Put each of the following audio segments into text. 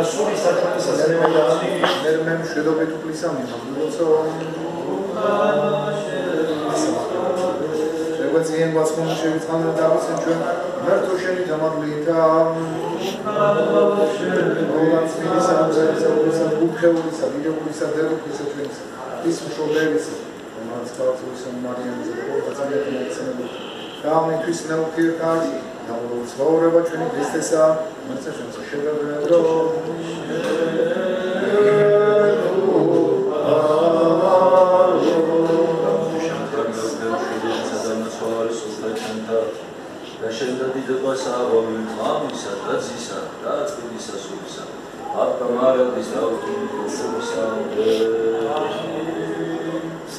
და სული საჭმელისას მე მე მშვიდობით ვფლისა მიმართ, როცა ძალიან გვაცხონა შევიწყალე და დავისვენ ჩვენ მერთო შენი დამადლეთა ყოველწმინდისა ამზაისა უგესა უფეულისა ვიდეულისა დელფისა ჩვენისა ის მშობლებისა რომელიც ქალწულისა მარიამზე ყოველწმინდა მოიხსენებოდა და ამისთვის ნაუფიერკარ და უცხოვრება ჩვენი ქრისტესა მერცა ჩვენს შეგვებრებო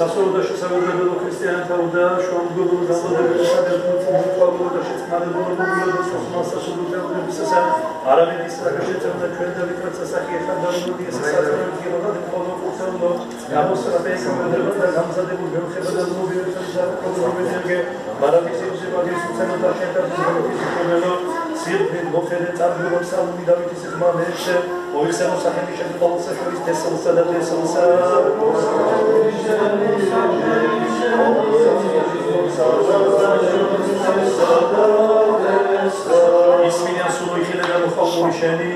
სასულიერო საგუბერნატორო ქრისტიანთა და შუამდგომლობის დამოუკიდებლობის საკუთრებულობა შეწყალებული სასულიეროებისას არამედ ის რაგაშეწევნა ჩვენ და ვიტრაც სასახიესთან დარგული ეს სასულიეროებად ხოლო უცელო გამოსწრაფეს და გამზადებულ მეუხება და მობილეთის საკუთრებულობაზე მარაბის ისებაგის უცელოთა შეთანხმების ხელმძღვანელო სირფინ მოხერე წარმოებს ალმი დავითის ხმა მეერზე მოისწრო სახელმწიფო შეფოლსა ქრის თესლსა და თესლსა ისმინა სულო იხილე და მოხალხური შენი.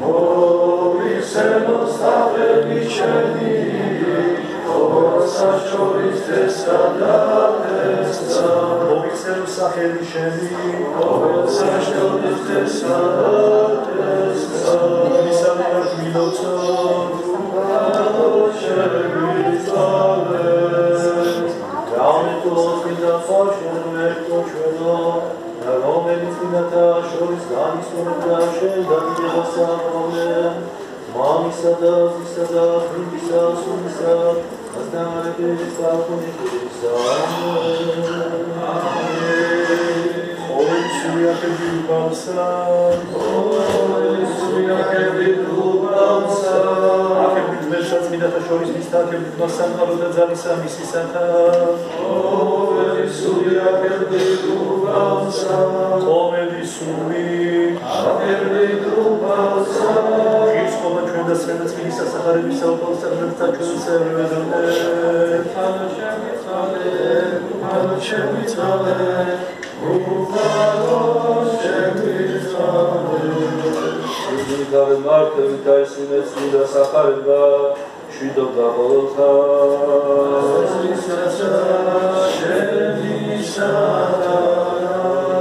მოისწრო სახელმწიფო შენი საშორის წესა და წესა მოიხსენო სახელი შენი საშორის წესა და შორის მისთათებით მოსამყარო და ძალისა მისისათა ყოველი სული აკერდი გუბალსა ყოველი სული აკერდი გუბალსა ღირსხობა ჩვენ და სვენაცმინის ასახარების საუბალსა ღერთა ჩვენ სერვედონე შევიცალე უფალო შევიცალე ვიდარე მარტივი დაისინე წმინდა საფარება შვიდობდა ყოველთა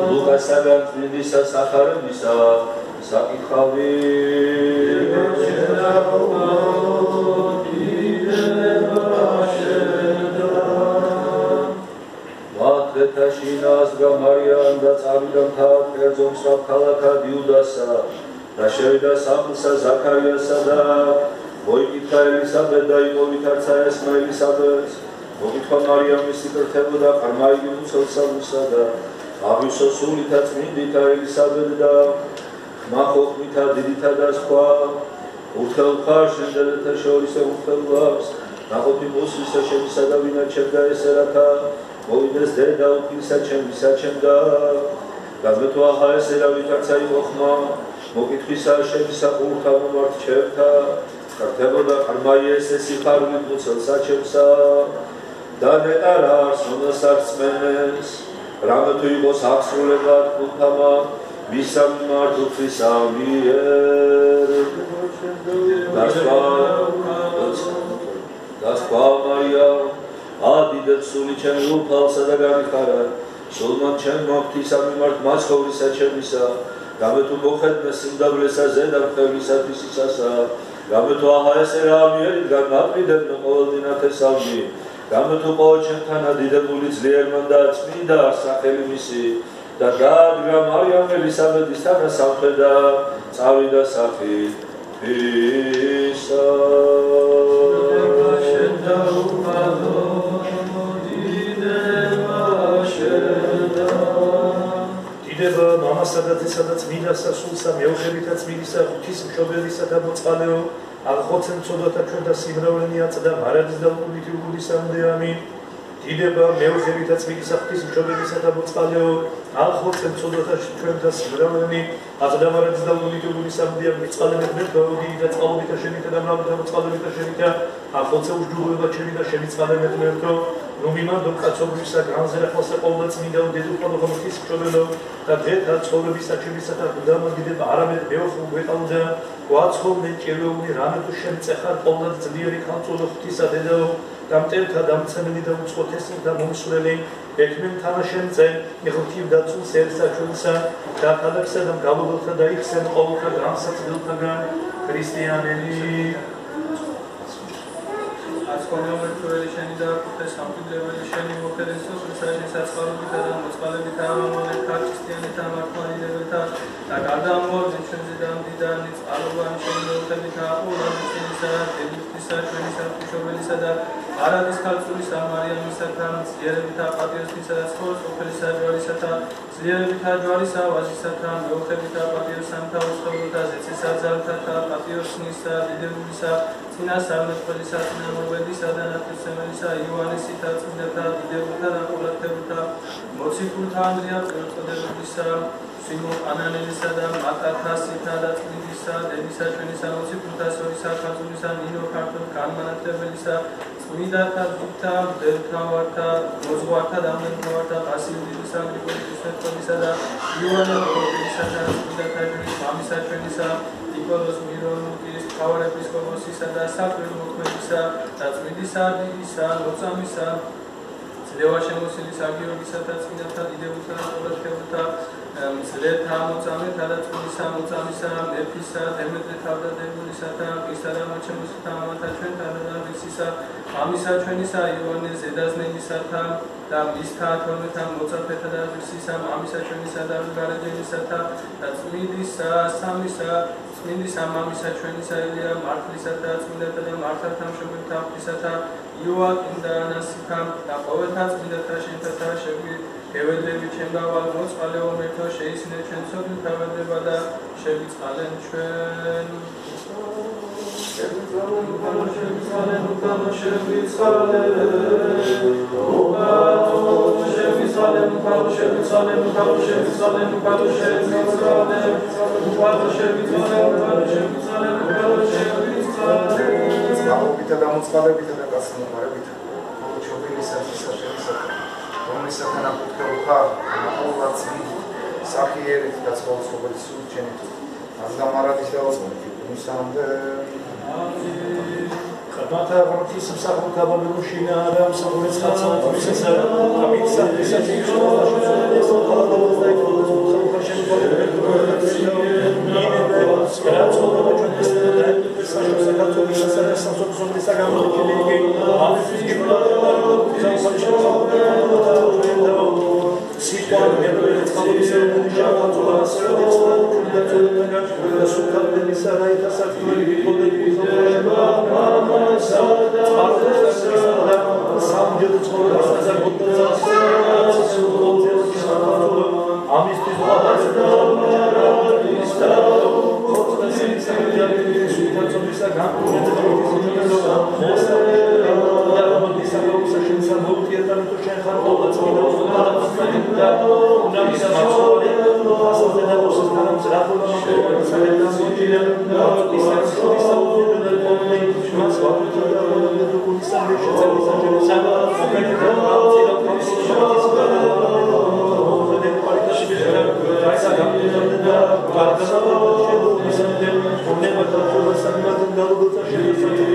ლუკასაგან წმინდისა სახარებისა საკითხავი შენაობა წინააღმდეგ მარიამ და წავიდა მთავარ კერძომსა ქალაქად იუდასა და შევიდა სამისა ზაქარიასა და მოიკითხა ელისაბედ და იყო ვითარცა ესმა ელისაბედს მოკითხა მარიამ მისი კრთება და ყრმა იგი უცელსა მუსა და ავისო სულითა წმინდითა ელისაბედ და ხმა ხოხმითა დიდითა და სხვა ურთელ ხარშენ დედათა შორისე ურთელ ლავს ნაყოფი მოსისა შებისა და ვინაჩებდა ესერათა მოვიდეს დედა უფლისა ჩემი საჩემდა გაზმეთო ახა ესე რა ვითარცა იყო ხმა მოკითხისა შენი საყურთა მომართ ჩემთა ქართებოდა ყრმაი ესე სიხარული მუცელ საჩემსა და ნეტა რა სუნას არწმენს რამე თუ იყოს აღსრულებად ქუთამა მისამ მართ უფლისა მიერ დასვა დასვა მარიამ ადიდებ სული ჩემ უფალსა და განიხარა. სულმან ჩემ მოფთისა მიმართ მაცხოვრისა ჩემისა გამეთუ მოხედნე სიმდაბლესა ზედა მხედრისათვის ისასა გამეთუ აჰაესე რა მიერიდან ნაყიდებნო ყოველდინათე სამი გამეთუ ყოველ ჩემთან ადიდებული ძლიერმან და წმინდა სახელი მისი. და გადგა მარიამელი საბედის თანა სამხედა წავიდა სახით. ისაა და ძესა და წმინდასა სულსა მეუღებითა წმინდისა ღვთის მშობელისა და მოწყალეო. აღხოცენ წოდათა ჩვენ და სიმრავლენია წდა მარადის და უკუნითი უკუნისამდე ამინ. დიდება მეუღებითა წმინდისა ღვთის მშობელისა და მოწყალეო. აღხოცენ წოდათა ჩვენ და სიმრავლენი აღდა მარადის და უკუნითი უკუნისამდე ამინ წყალებით მე გაუდი და წყალობით შენითა და მრავალთა მოწყალებით შენითა. აღხოცე უშჯულება ჩემი და შენი წყალებით მერთო ნუ მიმანდო კაცობრისა განზრახოსა ყოველ წმინდა დედოფალო ღმერთის მშობელო და დღეთა ცხოვრებისა ჩემისა და გუდამაგდება არამედ მეოხუ გვეყავდა გვაცხოვნე ჭირვეული რამე თუ შენ წეხარ ყოველ ძლიერი ხალწულო ღვთისა დედაო და მტერთა დამცემელი და უცხოთესი და მომსვლელი ექმენ თანაშენზე იღოთი და ცულ სერსა ჩვენსა და ქალაქსა და გაბობელთა და იხსენ ყოველთა გამსაცდილთაგან ქრისტიანელი ხოლმე შენი დააკუთე სამფუძებელი შენი მოხერისო სულსაჯი საცხოვრებითა და მოწყალებითა ამამოლე ქარჩისტიანითა მართლანიდებითა და გარდა ამბორჯი ჩვენზე დამდიდანი წყალობანი შენი მოხერისო და ყურანი შენისა და დედით სარჩველი სათუშობელისა და არადის ქალწულის ამარიამისათა ძლიერებითა პატიოსნისა და სხოს უფელისა ჯვარისათა ძლიერებითა ჯვარისა ვაზისათა მეოხებითა პატიოსანთა უსხობელთა ზეცისაძალთათა პატიოსნისა დიდებულისა წინა სამნათველისა წინა მობედისა და ნათლისმელისა იოანესითა წმინდათა დიდებულთა და ყურადღებულთა მოციქულთა ანდრია წოდებულისა სილოყანალელისა და მაკათასითა და წმინდისა დემისაჩვენისა მოციქულთასორისა ხაზულისა ნინო ქართულ განმანათლებელისა წმინდათა ძუთა მდელთავართა მოზღვართა დამნებოვართა ბასილისა ნიკოლისა და იოანე პროფესისა და წმინდათა ჯვრის მამისაჩვენისა ნიკოლოზ მირონუკის მთავარეპისკოპოსისა და საპილმოქმედისა და წმინდისა დილისა ლოწამისა ლევაშემოსილის აგიორგისა და წმინდათა დიდებულთა და ყურადღებულთა მძლეთა მოწამეთა და წმინდისა მოწამისა მეფისა დემეტრე თავდადებულისა და ისარა მოჩემოსთა ამათა ჩვენთან და ვისისა ამისა ჩვენისა იოანე ზედაზნელისათა და მისთა თორმეთა მოწაფეთა და ვისისა ამისა ჩვენისა და გარეჯენისათა და წმინდისა სამისა წმინდისა მამისა ჩვენისა ელია მართლისა და წმინდათა და მართალთა მშობელთა ღვთისათა იოაკიმ და ანასითა და ყოველთა წმინდათა შენთა შეგვი გევედები ჩემ გავალ მოწყალეო მეთო შეისინე ჩვენ სოფლ თავდება და შევიწყალენ ჩვენ. შევიწყალენ უკანო შევიწყალენ უკანო შევიწყალენ უკანო შევიწყალენ უკანო შევიწყალენ უკანო შევიწყალენ უკანო შევიწყალენ უკანო შევიწყალენ უკანო შევიწყალენ. უკანო შევიწყალენ მოწყალებითა და გასამყარებითა ხოლო ჩობილისა შესაძლებლად რომლისაგან აკუთვნილ ხარ ყოველაც სახიერით და ცხოვრების სულ ჩემით აღგამარადის დაუწყოთ ისამდე ხათათა ღმრთის მსახურთა ბოლოშინა რა მსახურის ხაცა ისესა ამით საფისა შეიძლება შეძლოს ხოლმე და იქნოს მსახურთა შემოგონება ინებე რაცხობა ჩვენს და სამჯერ ცხოვრებასა cuidando.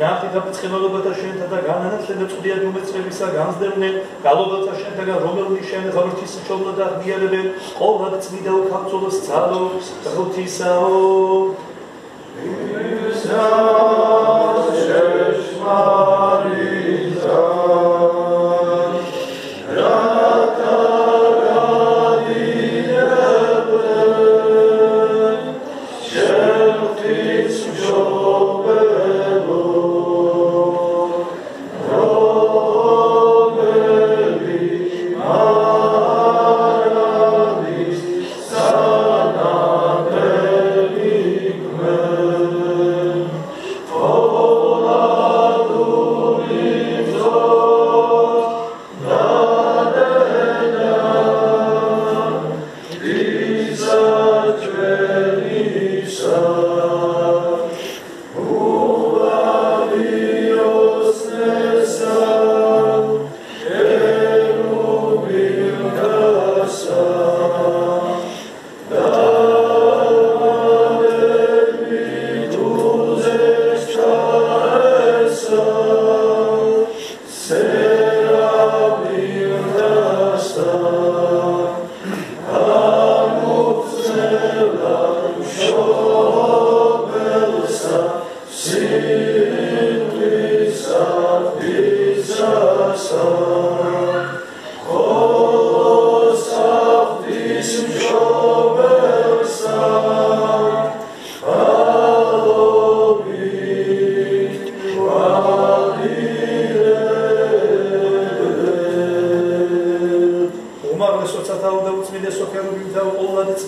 ნახეთ აფიცხებელობათა შენთა და განანაცვლე და წვდიანი უმეცრებისა განსდევნენ გალობათა შენთაგან რომელნი შენ ღმრთის ჩობლა და ღმიერებენ ყოვლად წმიდა უკავწოლოს ძალო ღვთისაო ისა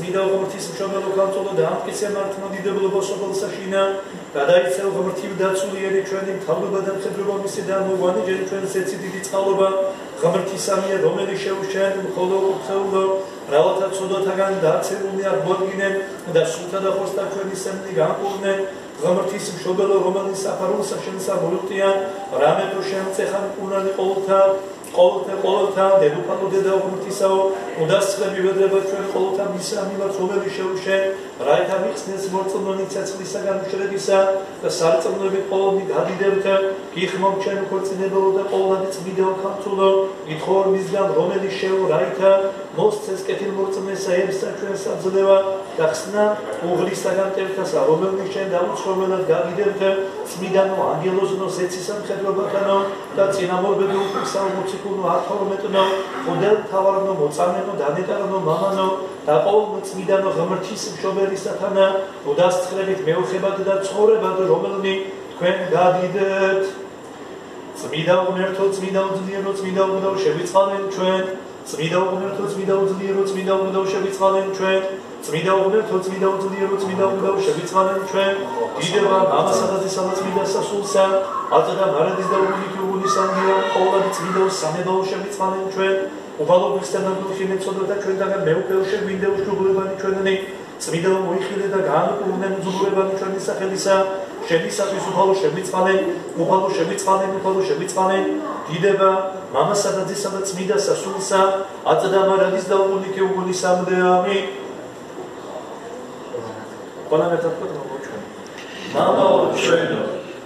კიდევ ღმრთის მშობელო ქალწულო და ამტკიცე მართმა დიდებულობა სოფელსაშინა გადაიცევ ღმრთივ დაცულიერი ჩვენი მთავრობა და მხედრობა მისი და მოგვანიჯენ ჩვენს ეცი დიდი წყალობა. ღმრთისამია რომელიც შეუშენ მხოლო უთხეულო რაოთა ცუდოთაგან დაცემული არ მოდგინენ და სულთა და ხოსთა ჩვენი სემნი განკურნენ ღმრთის მშობელო რომელიც საფარულსა შენსა მოიყვიან რამე თუ შემწეხან უნარი ყოველთა ყოველთა ყოველთა დედოფალო დედა ღმრთისაო უდასწრები ვედრება ჩვენ ყოველთა მისა მიმართ რომელი შეუშენ რაითა მიხსნეს მორწმუნე ცეცხლისაგან უშრებისა და სარწმუნოებით ყოველნი გადიდებთ გიხმობ ჩვენ ქორწინებელო და ყოველადი წმიდა ხამწულო ითხოვ მისგან რომელი შეუ რაითა მოსცეს კეთილ მორწმუნესა ებსა ჩვენ საძლევა და ხსნა უღლისაგან ტევთასა რომელნი ჩვენ დაუცხრომელად გადიდებთ წმიდანო ანგელოზნო ზეცისა მხედრობათანო და წინამორბედო უფისა მოციქულო ათორმეტნო ხოდელ თავარნო დანეტანო დანეტანო მამანო დაყოვო წმიდანო ღმრთის მშობელისათანა უდასწრებით მეუხებად და ცხოვრებად რომელნი თქვენ გადიდეთ. წმიდა უღმერთო წმიდა უძლიერო წმიდა უგდავ შევიწყალენ ჩვენ. წმიდა უღმერთო წმიდა უძლიერო წმიდა უგდავ შევიწყალენ ჩვენ. წმინდა უღმერთო წმინდა უძლიერო წმინდა უგდავ შევიწყალენ ჩვენ. დიდება მამასადაზი სადაცმინდა სასულსა აწდა მარადის და უგულითი უგულისანდია ყოვლად წმინდაო სამებაო შევიწყალენ ჩვენ. უვალო ვიხსენებოთ იმეცოდო და ჩვენთაგან მეუფეოშე გვინდეუს ჯუბლებანი ჩვენნი წმინდა მოიხილე და განუკურნე უძღურებანი ჩვენი სახელისა. შენისათვის უფალო შემიწყალე უფალო შემიწყალე უფალო შემიწყალე დიდება მამასა და ძისა და წმინდა სასულისა აწდამა რადის და უგულიქე უგულისამდე ამი ყველა მეთად გქონდა ჩვენ მამაო ჩვენო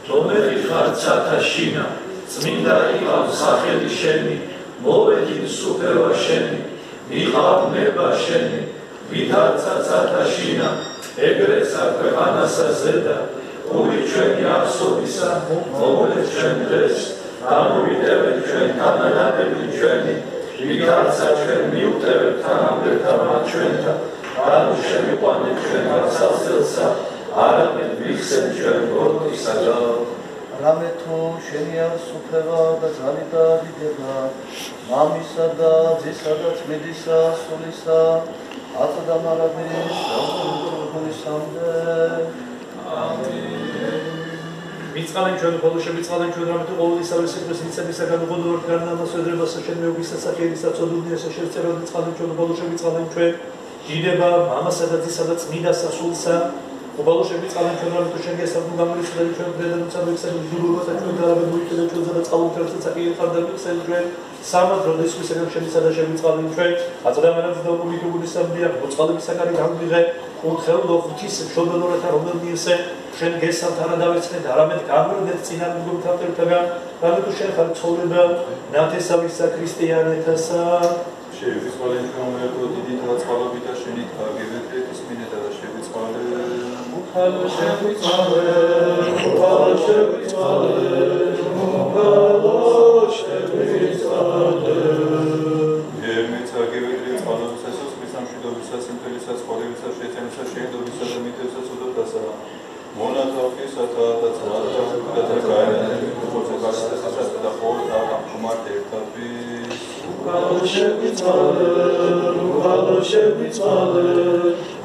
რომელი ხარ ცათა შინა წმინდა იყავ სახელი შენი. მოვედით სუფევა შენი მიყავ ნება შენი ვითარცა ცათაშინა ეგრე საქვეყანასა ზედა ორი ჩვენი აბსობისა მოვლეთ ჩვენ დღეს ამოვიტევეთ ჩვენ თანანადები ჩვენი ვითარცა ჩვენ მიუტევეთ თანამდებთა მათ ჩვენთა ანუ შემიყვანეთ ჩვენ არსალსელსა არამედ მიხსენ ჩვენ გორტისაგან რამე თუ შენი არის უფლება და ძალი და დიდება მამისა და ძისა და წმინდისა სულისა აცა და მარამის სამდე მიწალენ ჩვენ ხოლო შემიწალენ ჩვენ რამე თუ ყოველ ისავე სიტყვის ნიცემისაგან უღონდორთ გარნამას ვედრებასა შენ მეუგისა სახელისა წოდუნიასა შეწეროთ მიწალენ ჩვენ ხოლო შემიწალენ ჩვენ. დიდება მამასა და ძისა და წმინდასა სულისა ხობალო შემიწალენ ჩვენთან თუ შენგე საბუნ გამორიცხდა ჩვენ დედამიწამდე წელი ძულობასა ჩვენ დარაბებული და ჩვენ ზედა წყალუქრებს წაკიეყარდა მიხსენ ჩვენ სამად როდეს ვისაგან შემიცადა შემიწალენ ჩვენ აწდამენად და კომიტებული სამდია მოწყალებისაგან გამიღე უთხეულო ღვთის შობელორათა რომელნიესე შენ გესალთან დავეცხეთ არამედ გამრდეთ წინამდგომთავრებთან რადგან შენ ხარ ცხოვრება ნათესავისა ქრისტიანეთასა. შევისწავლეთ გამოეყო დიდი დაწყალობით და შენით გაგებენ შეგვიწალე, უღალო შეგვიწალე,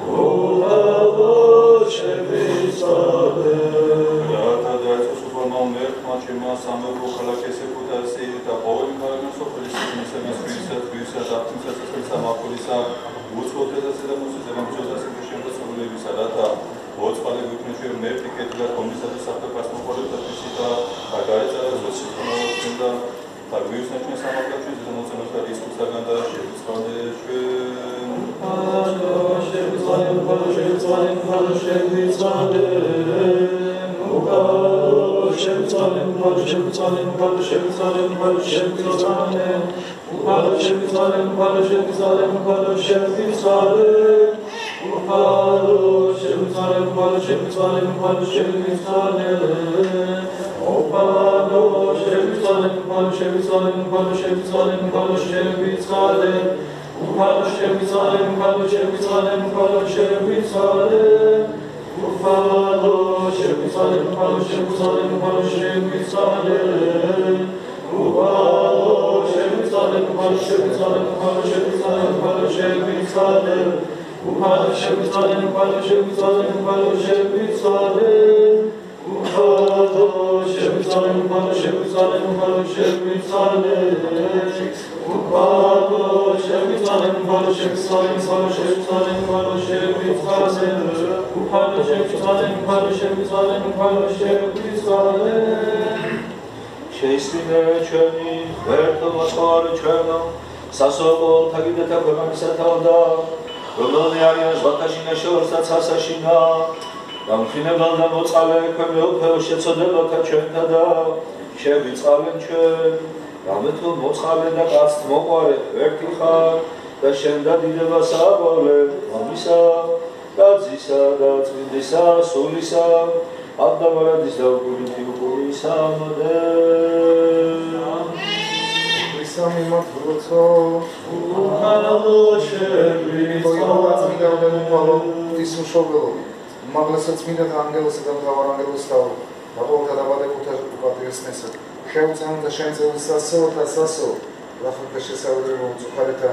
უღალო რათა დაეწესება მომერტმა ჩემმა სამეფო ქალაქესე ქუთაისი და ყოველი ქალანა სოფლის მისამის ვისა ვისა და თუმცა სამახოლისა უცხოთესა და მოსაზრებისა და შემოსავლების რათა ოწყალე ვიქნეჩვე მერტი კეთილად კომისათვის საფრთხეს მოყოლებს და გაეწარა ზუსტი და და მივსაჩნე სამართლებში ზემოწმებს და რისკისაგან და შეგვიწყალე ჩვენ. აა შევწყალე zalim var, şerri zalim Ukar, şerri zalim var, şerri zalim var, şerri zalim var, şerri zalim Ukar, şerri zalim var, şerri zalim var, şerri zalim Ukar, şerri zalim var, şerri zalim var, şerri zalim Ukar, şerri zalim var, şerri zalim var, şerri zalim var, şerri zalim Kurban düşer misale, kurban düşer misale, kurban düşer misale. Kurban düşer misale, kurban düşer misale, kurban düşer misale. Kurban düşer misale, kurban düşer misale, kurban düşer misale, kurban düşer misale. Kurban düşer misale, kurban düşer misale, შეისმინე ჩვენი ღმერთობასხარ ჩვენო სასოფლო თაგიდათა ქვეყნისათა და რომელნი არიან ზვათაშინა შორსაც ასაშინა გამხინებელ და მოწალე ქვემეოფეო შეწოდებათა ჩვენთა და შევიწავენ ჩვენ გამეთო მოწყალე და კაც მოყარე ერთი ხარ და შენ და დიდება საბოლე ამისა და ძისა და წმინდისა სულისა აბდამარადის და უკუნითი უკუნისა მოდე ისამი მოთროცო უხალო შევიწყო ოიოლა წმინდა და უფალო ის უშობელო მაგლასაც მინდა ანგელოსა და მთავარ ანგელოს თავ და ბადებუთა უპატრიესნესა შეუწევენ და შემწევენ სასო და სასო ლახოთა შესაძლებლობა უწუხარეთა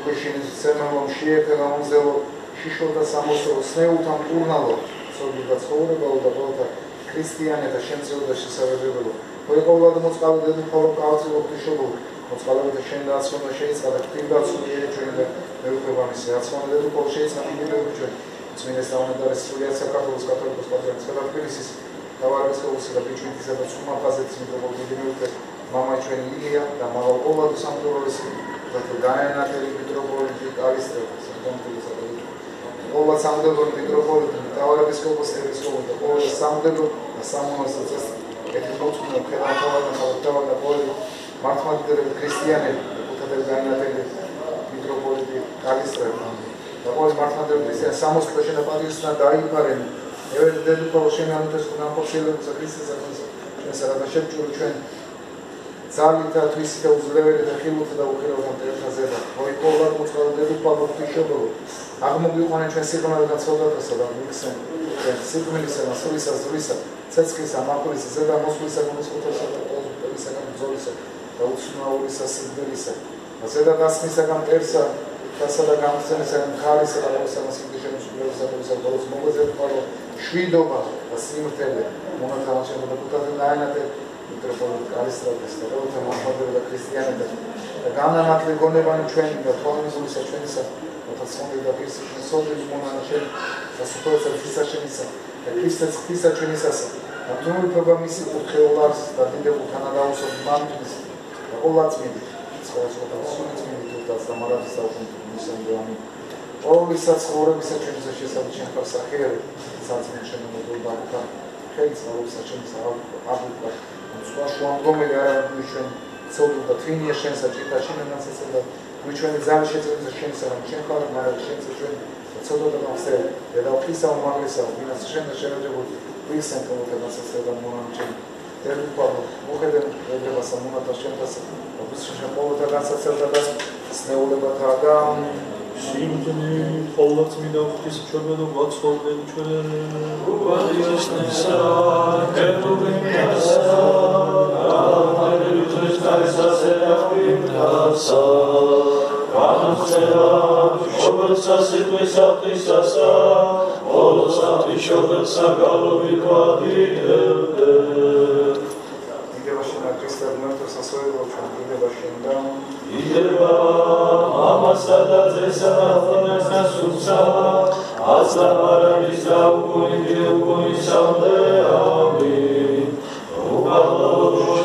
უკეშინის სემალო შეეთა გამომზელო შიშო და სამოსო სნეულთან პურნალო სოგი და ცხოვრება და ბოთა ქრისტიანთა შემწევ და შესაძლებლობა. ოიყოლა და მოწყალე და ხოლო კაცო ღვთიშობო მოწყალე და შენ და ასონა შეიძლება ქრიდა სულიერი ჩვენ და მეუღებამის ასონა და ხოლო შეიძლება მიგებო ჩვენ წმინდეს დაუნდარი სულიერ საქართველოს კათოლიკოს პატრიარქის დავარასეულსა და ბიჭვინთისა და სუმაფაზეც მიტროპოლიტენელთა მამა ჩვენი ილია და მალაკოვაძე სამთავროს და გაენათელი მიტროპოლიტი კარისტევს სამთავროსა და ყველა სამთავროს მიტროპოლიტი დავარასეულს ერისოვდა ყველა სამთავროს და სამონასტროს ეს ეთნოლოგია ხელმძღვანელობა თავდავალა ყოველი მართლმადიდებელი ქრისტიანები და ქუთადები გაენათელი მიტროპოლიტი კარისტევს და ყოველ მართლმადიდებელი ქრისტიან 60 წელში და პარიზიდან დაიფარენ ევერი დედუკო შენანთეს ნამხოშილებს ქრისტეს საკონსო ჩვენ სარადა შეჭური ჩვენ ზალით და თვისი და უძლეველი და ხილუთ და უხილავ ერთაზე და მოიყოლა მოწყალ დედუკო მოფიშობო აღმოგვიყვანა ჩვენ სიგმარო და ცოდათასა და მიხსენ ჩვენ სიგმილისა და სულისა ზრისა ცეცხლისა მახულისა ზედა მოსვლისა და მოსხოთასა და და ბრძოლისა და უცნაურისა სიგმილისა და ზედა დასმისა და მტერსა დასა და გამხსენისა და ხალისა და ყოველისა და სიგმილისა და შვიდობა და სიმრთელე მონათამაშე და კუთაზე დაენათე მიტროპოლიტ კალისტრატეს და ყოველთა მოხდები და ქრისტიანები და განანათლე გონებანი ჩვენი და თვალმიზულისა ჩვენისა სონდი და ქრისტეს სონდი მონანაშე და სუპერსა ქრისტესენისა და ქრისტეს ქრისტეს ჩვენისას და თუნდაც პროგრამისი უხეულარს და დიდებულ თანადაუსო მამის და ყოვლადწმინდი სხვადასხვა და სულიწმინდი თუ და სამარადის საუკუნე მისამდე ყოველი საცხოვრებისა ჩვენისა შესაძლოა ჩვენ ხარ სახელი საწმინდ შემოგვიდა და ხელს ყოველისა ჩვენს აბულა სხვა შუამდგომელი არა ჩვენ ცოდო და თვინია შენსა ჭიტაში ნაცესა და ჩვენი ზარი შეწევს შენს რა შენ ხარ მაგრამ შენს ჩვენ მასე და ფისა უმაღლესა ვინაც შენ შეიძლება ვისენ თქო და მასე და მონანჩენ ერთხელ მოხედე ევრება სამონატა შენს ოფის შენ ყოველთა გასაცერდა და სნეულებათა და სიმდნი ყოველთ მინდა ღვთის ჩვენო მოწოდენ ჩვენ უპატრიესნისა კეთურინასა ალელუია ქრისტესა სერაფიმასა განხერა შობელსა სიტყვისა ღვთისასა ოლოსა შობელსა გალობი გვადიელდე იდევაშენა ქრისტე ნათოს ასოებო ჩვენ იდევაშენდა იდევა ამასა და ძესა და სულსა ასამარანის და უკუნი უკუნი სამდე ამინ უყალო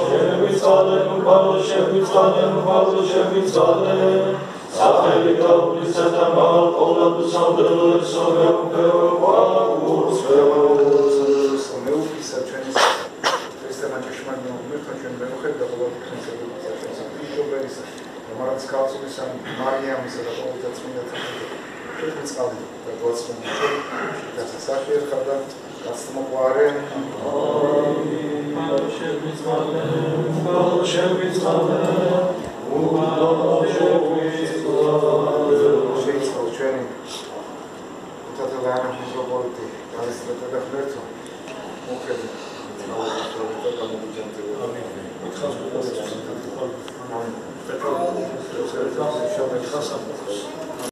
შეგვიწყალე უყალო შეგვიწყალე უყალო შეგვიწყალე სახელი გაუგლისა და მაღალ ყოვლად სამდელო ესოგე უკეო ყაურს რომელიც კაცულისა მარიამისა და ყოველთა წმინდა თემი წყალი და გოცნო და სახიერ ხარდა გასმოყარე ამინ შეგვიწყალე შეგვიწყალე შეიძლება ჩვენი თათალანა მიტროპოლიტი კალისტრატა და ღმერთო მოხდე ამინ მითხავს გულს Gracias.